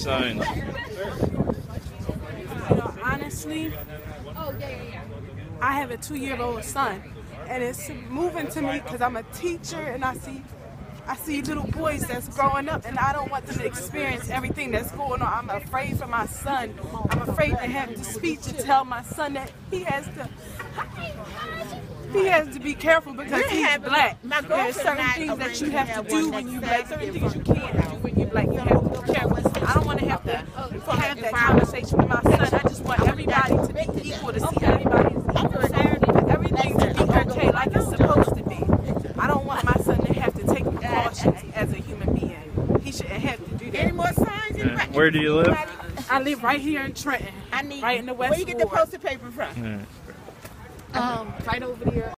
signs? You know, honestly, oh, I have a two-year-old son, and it's moving to me because I'm a teacher, and I see, I see little boys that's growing up, and I don't want them to experience everything that's going on. I'm afraid for my son. I'm afraid to have to speak to tell my son that he has to. He has to be careful because he's black. There's certain things that you have to do when you black, certain things you can't do when you black. You have to be careful. I don't want to have to have that conversation with my son. I just want everybody to be equal, to see everybody as equal, everything to be okay like it's supposed to be. I don't want my son to have to take precautions as a human being. He shouldn't have to do Any more signs? Yeah. Where do you live? I live right here in Trenton. I need. Right in the West Where you get the Ward. posted paper from? Yeah. Um, right over there.